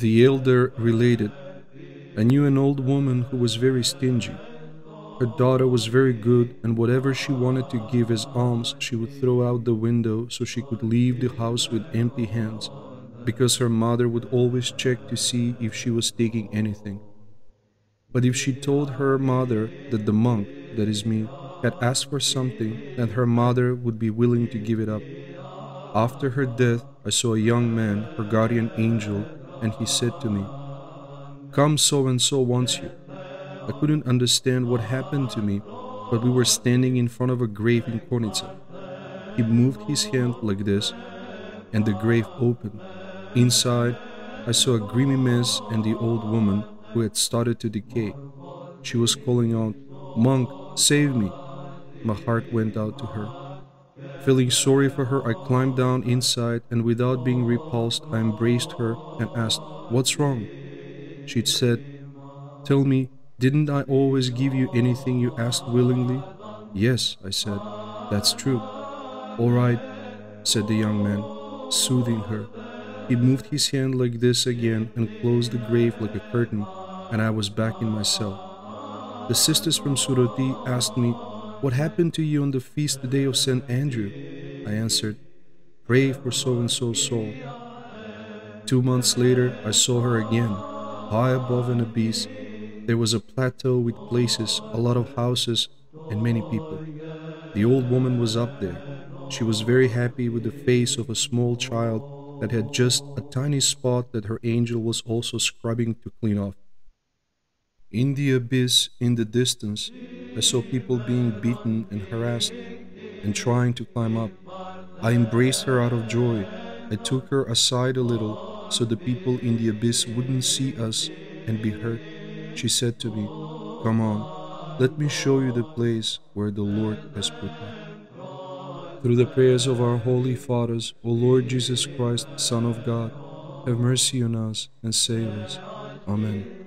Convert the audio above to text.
The elder related, I knew an old woman who was very stingy. Her daughter was very good, and whatever she wanted to give as alms, she would throw out the window so she could leave the house with empty hands, because her mother would always check to see if she was taking anything. But if she told her mother that the monk, that is me, had asked for something, then her mother would be willing to give it up. After her death, I saw a young man, her guardian angel, and he said to me, Come, so and so wants you. I couldn't understand what happened to me, but we were standing in front of a grave in Konitsa. He moved his hand like this, and the grave opened. Inside, I saw a grimy mess and the old woman who had started to decay. She was calling out, Monk, save me! My heart went out to her. Feeling sorry for her, I climbed down inside and without being repulsed, I embraced her and asked, What's wrong? She'd said, Tell me, didn't I always give you anything you asked willingly? Yes, I said. That's true. All right, said the young man, soothing her. He moved his hand like this again and closed the grave like a curtain, and I was back in my cell. The sisters from Suroti asked me, What happened to you on the feast day of St. Andrew? I answered, Pray for so and so's soul. Two months later, I saw her again, high above an abyss there was a plateau with places, a lot of houses, and many people. The old woman was up there. She was very happy with the face of a small child that had just a tiny spot that her angel was also scrubbing to clean off. In the abyss, in the distance, I saw people being beaten and harassed and trying to climb up. I embraced her out of joy. I took her aside a little so the people in the abyss wouldn't see us and be hurt. She said to me, Come on, let me show you the place where the Lord has put me. Through the prayers of our holy fathers, O Lord Jesus Christ, Son of God, have mercy on us and save us. Amen.